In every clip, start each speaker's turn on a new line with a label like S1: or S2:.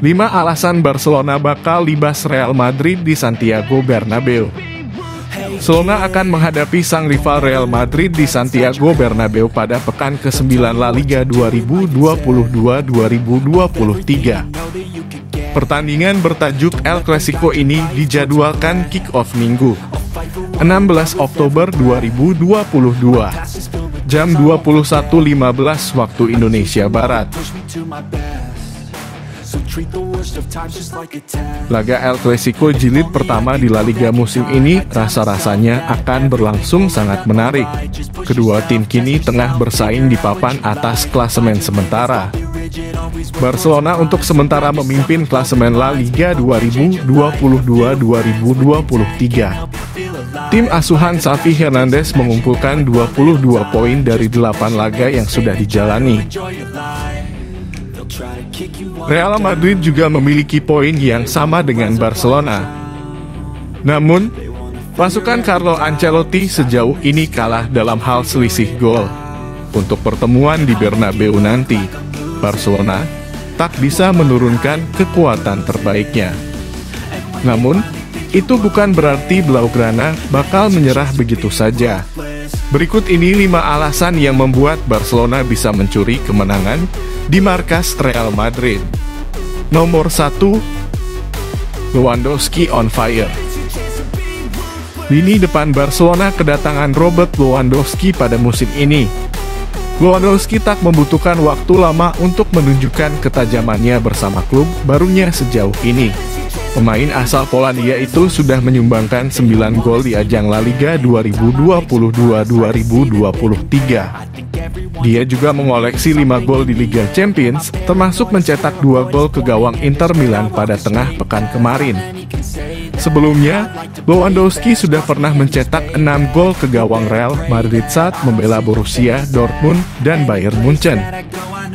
S1: 5 alasan Barcelona bakal libas Real Madrid di Santiago Bernabeu. Barcelona akan menghadapi sang rival Real Madrid di Santiago Bernabeu pada pekan ke-9 La Liga 2022-2023. Pertandingan bertajuk El Clasico ini dijadwalkan kick-off Minggu, 16 Oktober 2022, jam 21.15 waktu Indonesia Barat. Laga El Clasico jilid pertama di La Liga musim ini rasa-rasanya akan berlangsung sangat menarik. Kedua tim kini tengah bersaing di papan atas klasemen sementara. Barcelona untuk sementara memimpin klasemen La Liga 2022-2023. Tim asuhan Xavi Hernandez mengumpulkan 22 poin dari 8 laga yang sudah dijalani. Real Madrid juga memiliki poin yang sama dengan Barcelona. Namun, pasukan Carlo Ancelotti sejauh ini kalah dalam hal selisih gol. Untuk pertemuan di Bernabeu nanti, Barcelona tak bisa menurunkan kekuatan terbaiknya. Namun, itu bukan berarti Blaugrana bakal menyerah begitu saja. Berikut ini 5 alasan yang membuat Barcelona bisa mencuri kemenangan di markas Real Madrid. Nomor 1 Lewandowski on fire Lini depan Barcelona kedatangan Robert Lewandowski pada musim ini. Lewandowski tak membutuhkan waktu lama untuk menunjukkan ketajamannya bersama klub barunya sejauh ini. Pemain asal Polandia itu sudah menyumbangkan 9 gol di ajang La Liga 2022-2023. Dia juga mengoleksi 5 gol di Liga Champions, termasuk mencetak 2 gol ke gawang Inter Milan pada tengah pekan kemarin. Sebelumnya, Lewandowski sudah pernah mencetak 6 gol ke gawang Real Madrid saat membela Borussia Dortmund dan Bayern Munchen.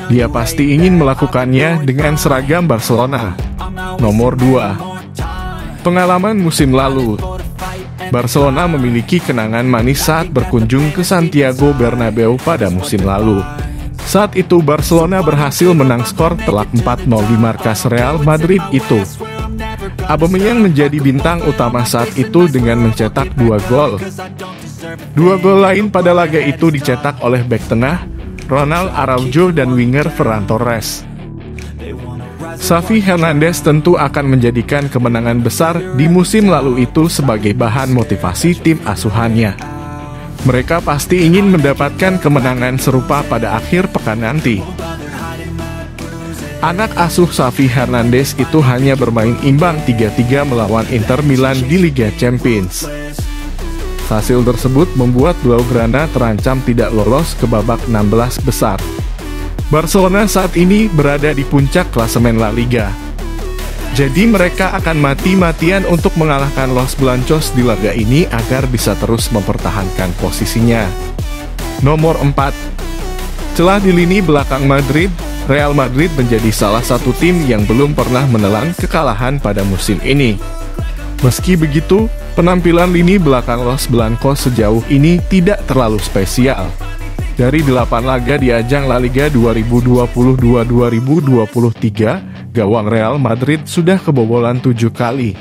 S1: Dia pasti ingin melakukannya dengan seragam Barcelona. Nomor 2. Pengalaman musim lalu Barcelona memiliki kenangan manis saat berkunjung ke Santiago Bernabeu pada musim lalu. Saat itu Barcelona berhasil menang skor telak 4-0 di markas Real Madrid itu. Aubameyang menjadi bintang utama saat itu dengan mencetak dua gol. Dua gol lain pada laga itu dicetak oleh bek tengah, Ronald Araujo dan winger Ferran Torres. Xavi Hernandez tentu akan menjadikan kemenangan besar di musim lalu itu sebagai bahan motivasi tim asuhannya. Mereka pasti ingin mendapatkan kemenangan serupa pada akhir pekan nanti. Anak asuh Xavi Hernandez itu hanya bermain imbang 3-3 melawan Inter Milan di Liga Champions. Hasil tersebut membuat Blaugrana terancam tidak lolos ke babak 16 besar. Barcelona saat ini berada di puncak klasemen La Liga. Jadi mereka akan mati-matian untuk mengalahkan Los Blancos di laga ini agar bisa terus mempertahankan posisinya. Nomor 4. Celah di lini belakang Madrid, Real Madrid menjadi salah satu tim yang belum pernah menelan kekalahan pada musim ini. Meski begitu, penampilan lini belakang Los Blancos sejauh ini tidak terlalu spesial. Dari 8 laga di ajang La Liga 2022-2023, gawang Real Madrid sudah kebobolan 7 kali.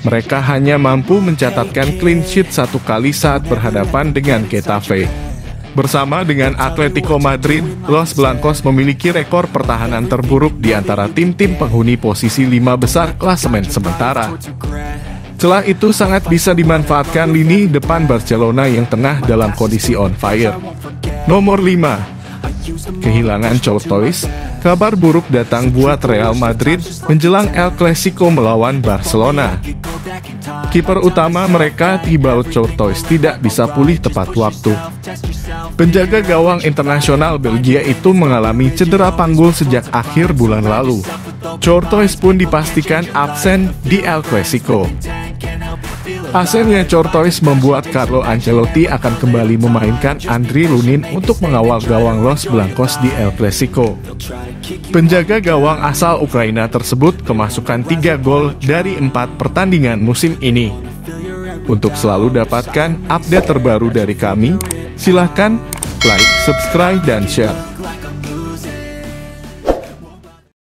S1: Mereka hanya mampu mencatatkan clean sheet satu kali saat berhadapan dengan Getafe. Bersama dengan Atletico Madrid, Los Blancos memiliki rekor pertahanan terburuk di antara tim-tim penghuni posisi lima besar klasemen sementara. Celah itu sangat bisa dimanfaatkan lini depan Barcelona yang tengah dalam kondisi on fire. Nomor 5. Kehilangan Courtois, kabar buruk datang buat Real Madrid menjelang El Clasico melawan Barcelona. Kiper utama mereka Thibaut Courtois tidak bisa pulih tepat waktu. Penjaga gawang internasional Belgia itu mengalami cedera panggul sejak akhir bulan lalu. Courtois pun dipastikan absen di El Clasico. Hasilnya Courtois membuat Carlo Ancelotti akan kembali memainkan Andri Lunin untuk mengawal gawang Los Blancos di El Clasico. Penjaga gawang asal Ukraina tersebut kemasukan 3 gol dari 4 pertandingan musim ini. Untuk selalu dapatkan update terbaru dari kami, silahkan like, subscribe, dan share.